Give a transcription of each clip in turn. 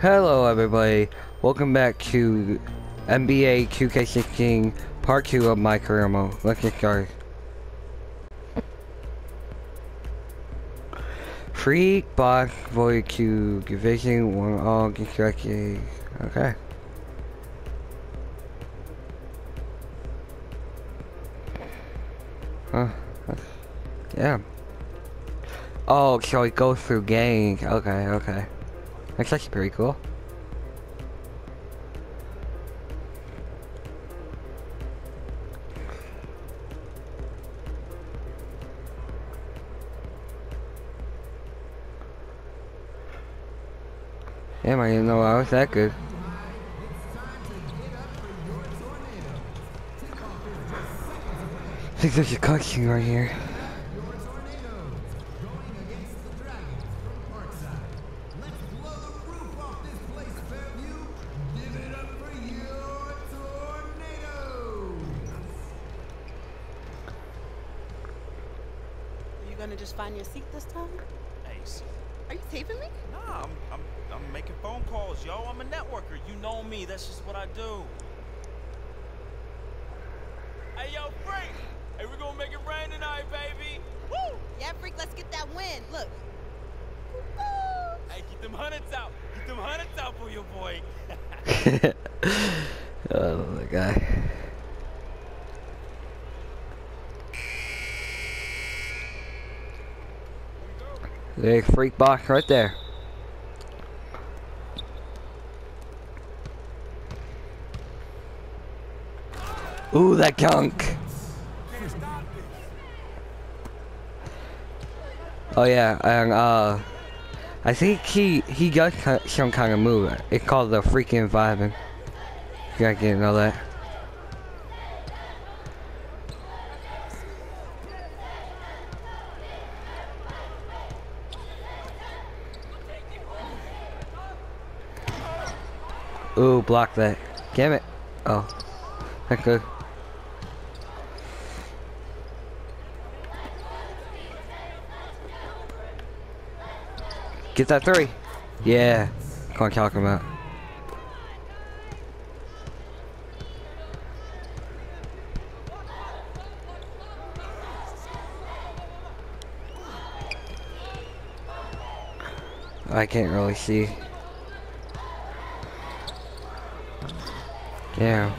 Hello everybody, welcome back to NBA 2K16 part 2 of my career mode. Let's get started. Free box void to division one all constructed. Okay. Huh. Yeah. Oh, so it goes through games. Okay, okay. That's actually pretty cool. Damn, I didn't know I was that good. I think there's a cutscene right here. Gonna just find your seat this time? Ace. Are you taping me? Nah, I'm, I'm, I'm making phone calls, yo. I'm a networker. You know me. That's just what I do. Hey, yo, Frank. Hey, we gonna make it rain tonight, baby. Woo! Yeah, Freq, let's get that win. Look. Hey, get them hundreds out. Get them hundreds out for your boy. oh my god. There's freak box right there. Ooh, that gunk. Oh yeah, and uh, I think he he got some kind of move. It's called the freaking vibing. You gotta get know that. Ooh, block that. Damn it. Oh. Good. Get that three. Yeah. Come on, talking about. I can't really see. Yeah.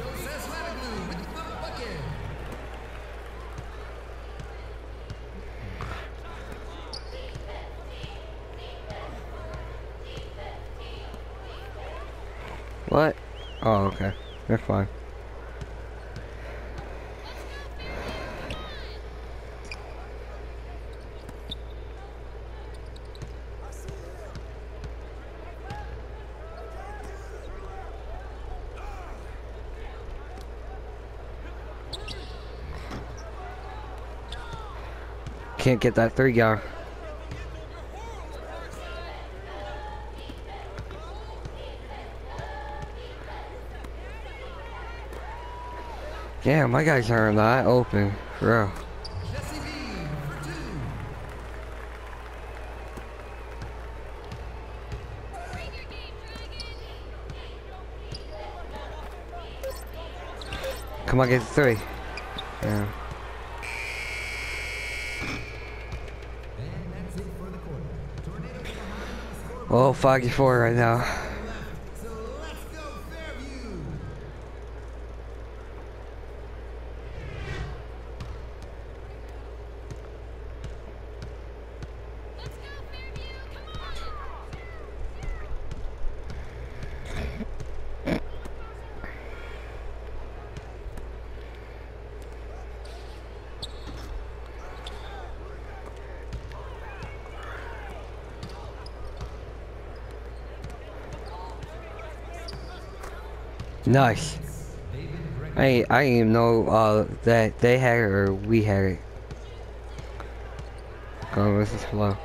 What? Oh, okay. They're fine. Can't get that three guy. Yeah, my guys are not open, bro. Come on, get the three. Yeah. Oh, foggy four right now. Nice. I I didn't even know uh, that they had it or we had it. Go, this is slow.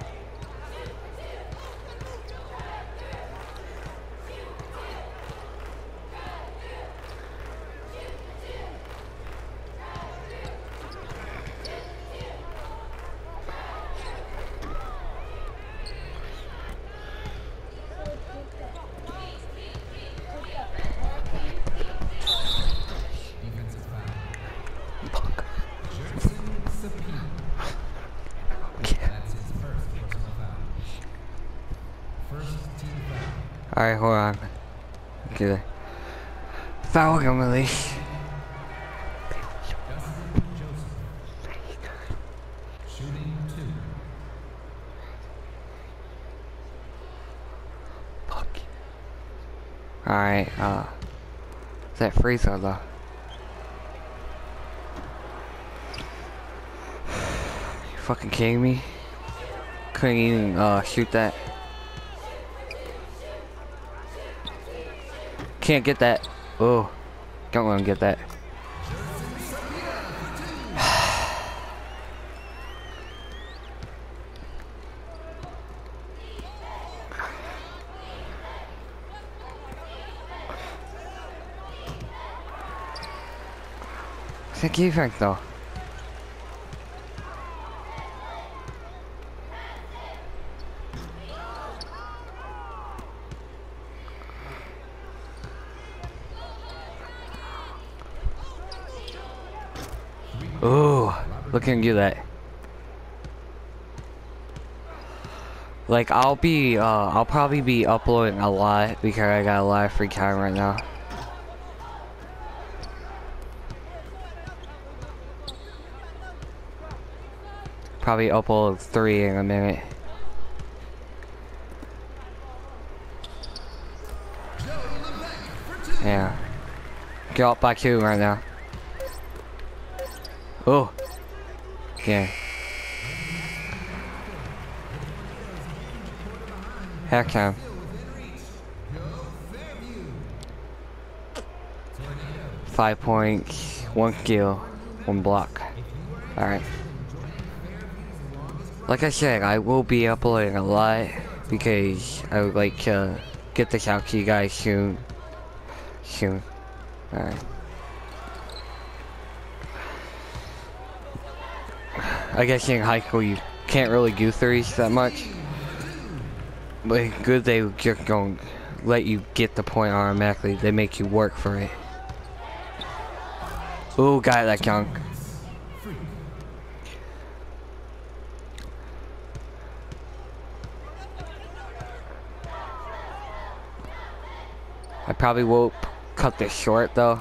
Alright, hold on. Okay. Foul gun release. Fuck. Alright, uh. Is that free throw though? You fucking kidding me? Couldn't even uh shoot that. Can't get that. Oh, don't want to get that. Thank you, Frank, though. Ooh, you that. Like I'll be, uh, I'll probably be uploading a lot because I got a lot of free time right now. Probably upload three in a minute. Yeah. Get up by two right now. Oh. Yeah. Heck time. Five points, one kill, one block. Alright. Like I said, I will be uploading a lot because I would like to get this out to you guys soon. Soon. Alright. I guess in high school you can't really do threes that much. But good they just gonna let you get the point automatically. They make you work for it. Ooh, got that junk. I probably will cut this short though.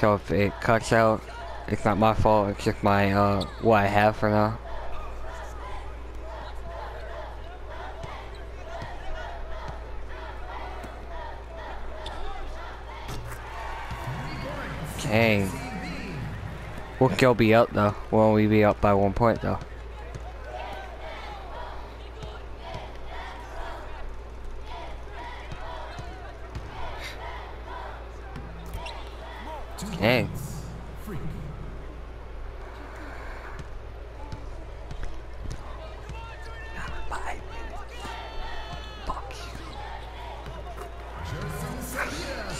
So if it cuts out, it's not my fault, it's just my, uh, what I have for now. Dang. We'll go be up though. We'll only be up by one point though.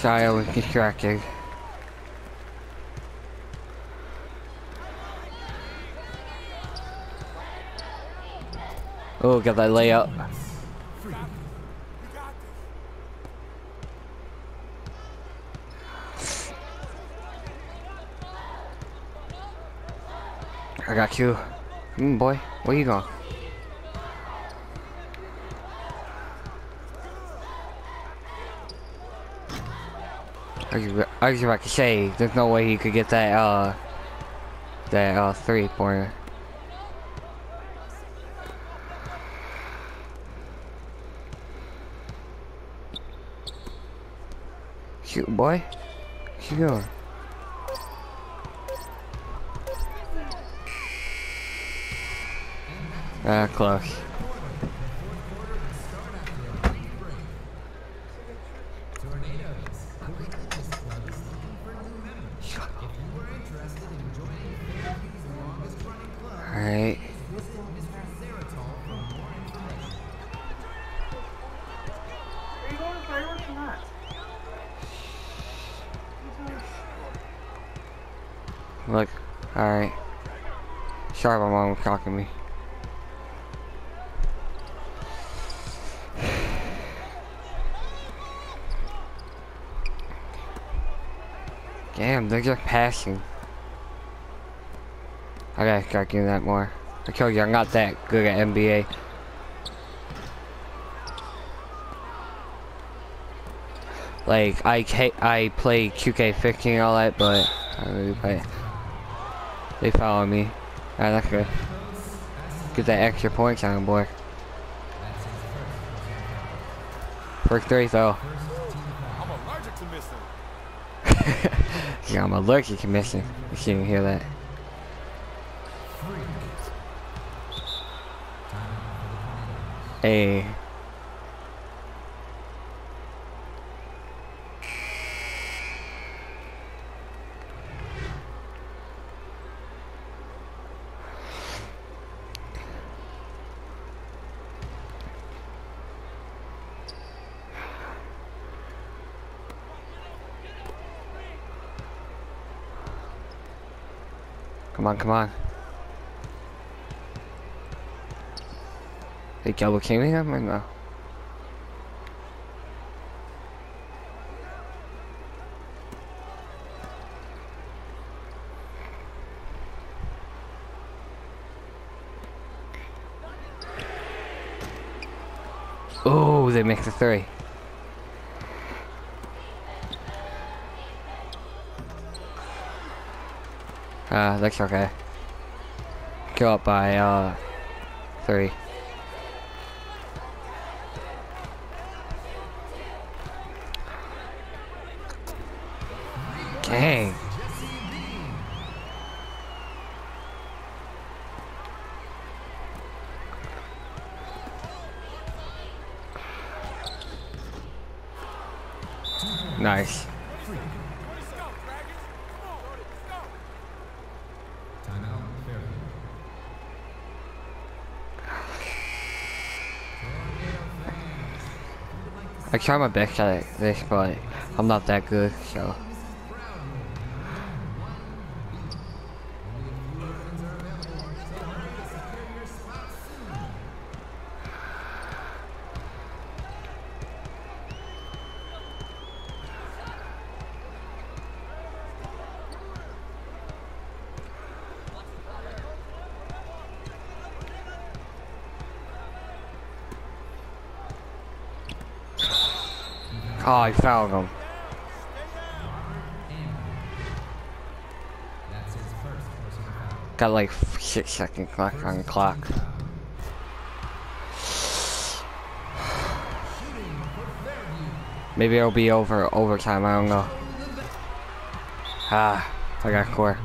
Sorry, I was distracted. Oh, got that layup. I got you. Mm, boy, where you going? I was, about to say, there's no way he could get that, uh, that, uh, three-pointer. Shoot, boy. You doing? Ah, close. Look. Alright. Sorry my mom was talking to me. Damn, they're just passing. I gotta start that more. I told you I'm not that good at NBA. Like I I play 2K15 and all that, but I don't really play. They follow me. Ah, that's good. Get that extra points on board. First three though. I'm allergic to missing. yeah, I'm allergic to missing. You shouldn't hear that. Hey. Come on, come on. They double teaming him or? Oh, they make the three. Uh, that's okay. Go up by, uh, three. Dang. Nice. I try my best at this, but I'm not that good, so. Oh, I found him. Got like six second clock on clock. Maybe it'll be over overtime. I don't know. Ah, I got core.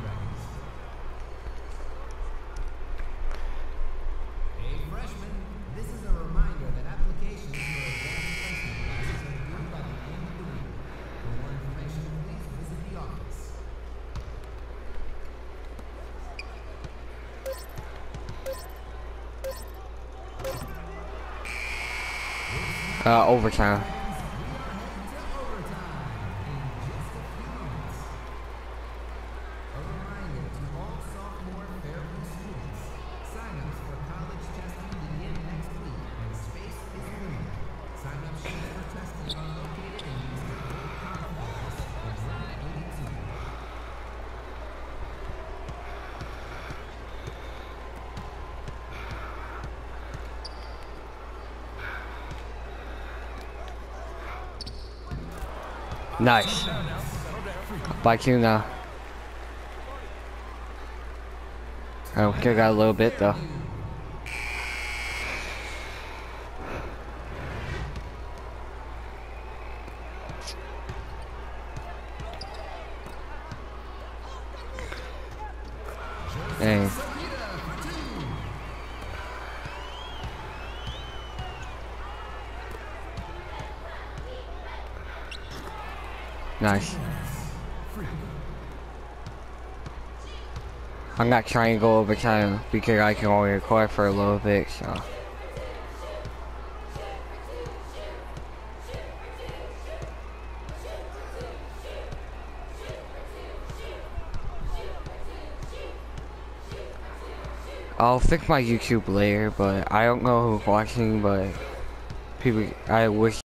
Uh, overtime. Nice. By two now. I don't got a little bit though. Dang. Nice. I'm not trying to go overtime because I can only record for a little bit, so. I'll fix my YouTube later, but I don't know who's watching, but people, I wish